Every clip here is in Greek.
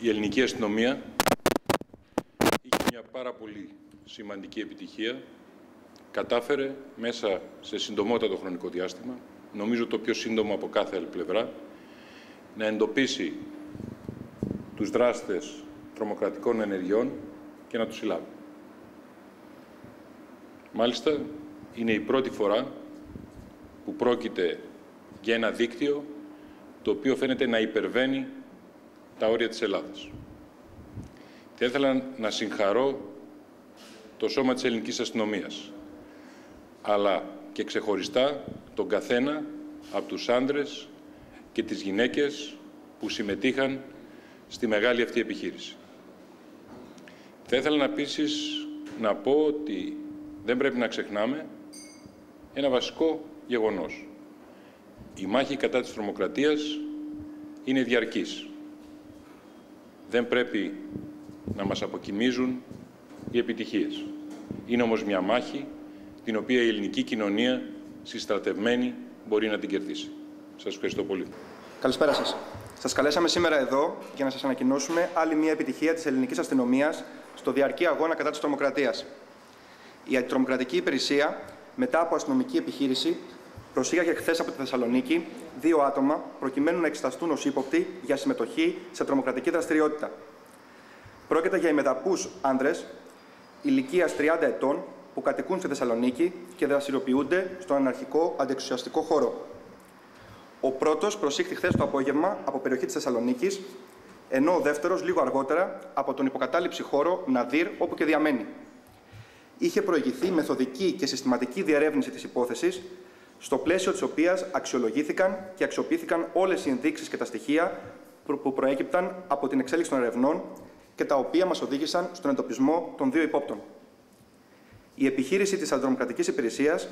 η ελληνική αστυνομία είχε μια πάρα πολύ σημαντική επιτυχία. Κατάφερε μέσα σε συντομότατο χρονικό διάστημα, νομίζω το πιο σύντομο από κάθε άλλη πλευρά, να εντοπίσει τους δράστες τρομοκρατικών ενεργειών και να τους συλλάβει. Μάλιστα, είναι η πρώτη φορά που πρόκειται για ένα δίκτυο το οποίο φαίνεται να υπερβαίνει τα όρια της Ελλάδας. Θα ήθελα να συγχαρώ το σώμα της ελληνικής αστυνομίας, αλλά και ξεχωριστά τον καθένα από τους άντρες και τις γυναίκες που συμμετείχαν στη μεγάλη αυτή επιχείρηση. Θα ήθελα να επίσης να πω ότι δεν πρέπει να ξεχνάμε ένα βασικό γεγονός. Η μάχη κατά της τρομοκρατίας είναι διαρκής. Δεν πρέπει να μας αποκοιμίζουν οι επιτυχίες. Είναι όμως μια μάχη την οποία η ελληνική κοινωνία συστρατευμένη μπορεί να την κερδίσει. Σας ευχαριστώ πολύ. Καλησπέρα σας. Σας καλέσαμε σήμερα εδώ για να σας ανακοινώσουμε άλλη μια επιτυχία της ελληνικής αστυνομίας στο διαρκή αγώνα κατά της τρομοκρατίας. Η αντιτρομοκρατική υπηρεσία, μετά από αστυνομική επιχείρηση, προσήγαγε χθες από τη Θεσσαλονίκη δύο άτομα προκειμένου να εξεταστούν ως ύποπτοι για συμμετοχή σε τρομοκρατική δραστηριότητα. Πρόκειται για ημεδαπού άντρες ηλικίας 30 ετών που κατοικούν στη Θεσσαλονίκη και δραστηριοποιούνται στον αναρχικό αντεξουσιαστικό χώρο. Ο πρώτος προσήχθη χθες το απόγευμα από περιοχή της Θεσσαλονίκης, ενώ ο δεύτερος λίγο αργότερα από τον υποκατάληψη χώρο Ναδύρ, όπου και διαμένει. Είχε προηγηθεί μεθοδική και συστηματική διερεύνηση της υπόθεσης, στο πλαίσιο της οποίας αξιολογήθηκαν και αξιοποιήθηκαν όλες οι ενδείξεις και τα στοιχεία που προέκυπταν από την εξέλιξη των ερευνών και τα οποία μας οδήγησαν στον εντοπισμό των δύο υπόπτων. Η επιχείρηση της Αντιδρομοκρατικής Υπηρεσίας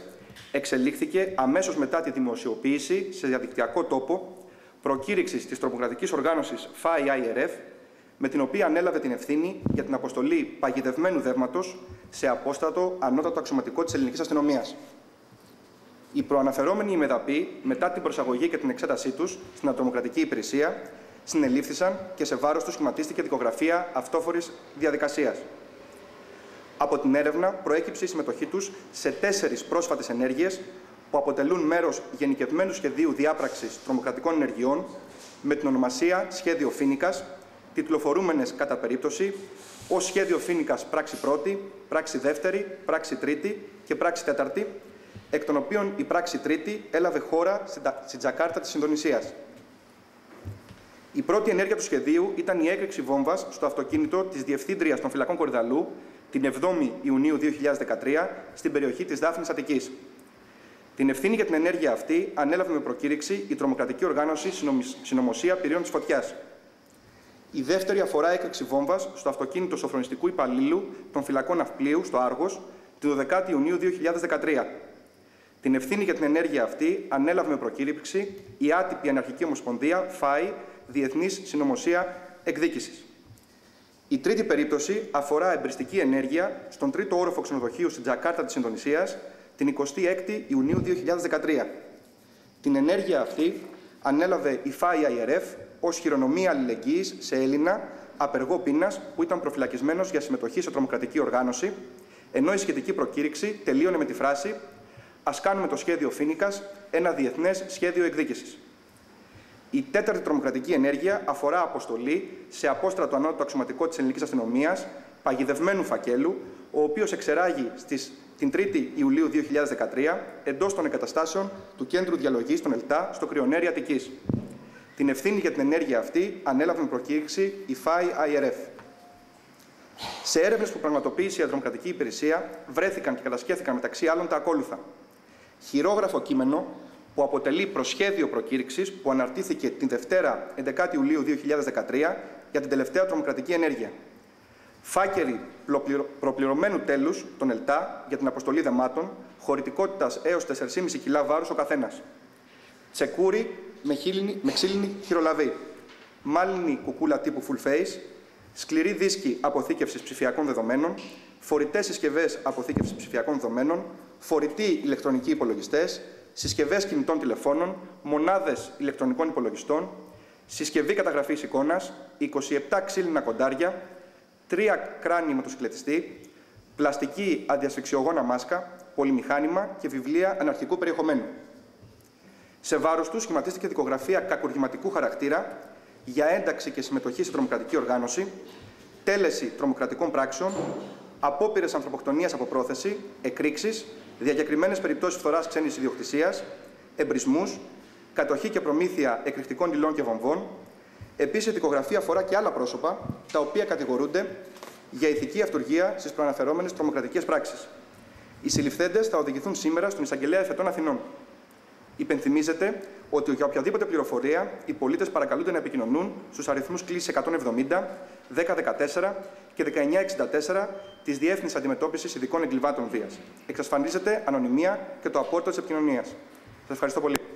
εξελίχθηκε αμέσως μετά τη δημοσιοποίηση σε διαδικτυακό τόπο προκήρυξης της τρομοκρατικής οργάνωσης FAI-IRF, με την οποία ανέλαβε την ευθύνη για την αποστολή παγιδευμένου δεύματος σε απόστατο ανώτατο αξιωματικό της ελληνικής αστυνομίας. Οι προαναφερόμενοι ημεδαποί, μετά την προσαγωγή και την εξέτασή τους στην Ατρομοκρατική Υπηρεσία, συνελήφθησαν και σε βάρος τους σχηματίστηκε δικογραφία αυτόφορης διαδικασίας. Από την έρευνα προέκυψε η συμμετοχή τους σε τέσσερις πρόσφατες ενέργειες που αποτελούν μέρος γενικευμένου σχεδίου διάπραξης τρομοκρατικών ενεργειών με την ονομασία Σχέδιο Φίνικας, τιτλοφορούμενες κατά περίπτωση ως Σχέδιο Φίνικας πράξη πρώτη, πράξη δεύτερη, πράξη τρίτη και πράξη τέταρτη, εκ των οποίων η πράξη τρίτη έλαβε χώρα στην Τζακάρτα της Ινδονησίας. Η πρώτη ενέργεια του σχεδίου ήταν η έκρηξη βόμβας στο αυτοκίνητο της Διευθύντριας των Φυλακών Κορυδαλού την 7η Ιουνίου 2013 στην περιοχή της Δάφνης Αττικής. Την ευθύνη για την ενέργεια αυτή ανέλαβε με προκήρυξη η τρομοκρατική οργάνωση Συνομωσία Πυρίων της Φωτιάς. Η δεύτερη αφορά έκρηξη βόμβας στο αυτοκίνητο σοφρονιστικού υπαλλήλου των φυλακών Ναυπλίου στο Άργος την 12η Ιουνίου 2013. Την ευθύνη για την ενέργεια αυτή ανέλαβε με προκήρυξη η άτυπη αναρχική ομοσπονδία ΦΑΗ Διεθνής Συνομωσία Εκδίκησης. Η τρίτη περίπτωση αφορά εμπριστική ενέργεια στον τρίτο όροφο ξενοδοχείου στην Τζακάρτα της Ινδονησίας την 26η Ιουνίου 2013. Την ενέργεια αυτή ανέλαβε η ΦΑΙ-IRF ως χειρονομία αλληλεγγύης σε Έλληνα απεργό πείνας που ήταν προφυλακισμένος για συμμετοχή σε τρομοκρατική οργάνωση, ενώ η σχετική προκήρυξη τελείωνε με τη φράση Α κάνουμε το σχέδιο Φίνικας ένα διεθνές σχέδιο εκδίκησης. Η τέταρτη τρομοκρατική ενέργεια αφορά αποστολή σε απόστρατο ανώτατο αξιωματικό της ελληνικής αστυνομίας παγιδευμένου φακέλου, ο οποίος εξεράγει στις, την 3η Ιουλίου 2013 εντός των εγκαταστάσεων του Κέντρου Διαλογής των ΕΛΤΑ στο Κρυονέρι Αττικής. Την ευθύνη για την ενέργεια αυτή ανέλαβε με προκήρυξη η ΦΑΙ-IRF. Σε έρευνες που πραγματοποίησε η Αντρομοκρατική Υπηρεσία, βρέθηκαν και κατασκέθηκαν μεταξύ άλλων τα ακόλουθα. Χειρόγραφο κείμενο που αποτελεί προσχέδιο προκήρυξης που αναρτήθηκε την Δευτέρα 11 Ιουλίου 2013 για την τελευταία τρομοκρατική ενέργεια. Φάκεροι προπληρωμένου τέλους των ΕΛΤΑ για την αποστολή δεμάτων, χωρητικότητας έως 4,5 κιλά βάρους ο καθένας. Τσεκούρι με, χίλινη, με ξύλινη χειρολαβή. Μάλινη κουκούλα τύπου full face. Σκληρή δίσκη αποθήκευσης ψηφιακών δεδομένων. Φορητές συσκευές αποθήκευσης ψηφιακών δεδομένων. Φορητοί ηλεκτρονικοί υπολογιστές συσκευές κινητών τηλεφώνων, μονάδες ηλεκτρονικών υπολογιστών, συσκευή καταγραφής εικόνας, 27 ξύλινα κοντάρια, 3 κράνη μοτοσυκλετιστή, πλαστική αντιασφυξιογόνα μάσκα, πολυμηχάνημα και βιβλία αναρχικού περιεχομένου. Σε βάρος του σχηματίστηκε δικογραφία κακουργηματικού χαρακτήρα για ένταξη και συμμετοχή σε τρομοκρατική οργάνωση, τέλεση τρομοκρατικών πράξεων, απόπειρες ανθρωποκτονίας από πρόθεση, εκρήξεις, διακεκριμένες περιπτώσεις φθοράς ξένης ιδιοκτησίας, εμπρισμούς, κατοχή και προμήθεια εκρηκτικών υλών και βομβών. Επίσης, η δικογραφία αφορά και άλλα πρόσωπα, τα οποία κατηγορούνται για ηθική αυτοργία στις προαναφερόμενες τρομοκρατικές πράξεις. Οι συλληφθέντες θα οδηγηθούν σήμερα στον Εισαγγελέα Εφετών Αθηνών. Υπενθυμίζεται ότι για οποιαδήποτε πληροφορία οι πολίτες παρακαλούνται να επικοινωνούν στους αριθμούς κλήση 170, 1014 και 1964 της Διεύθυνσης Αντιμετώπισης Ειδικών Εγκλημάτων Βίας. Εξασφαλίζεται ανωνυμία και το απόρριτο της επικοινωνίας. Σας ευχαριστώ πολύ.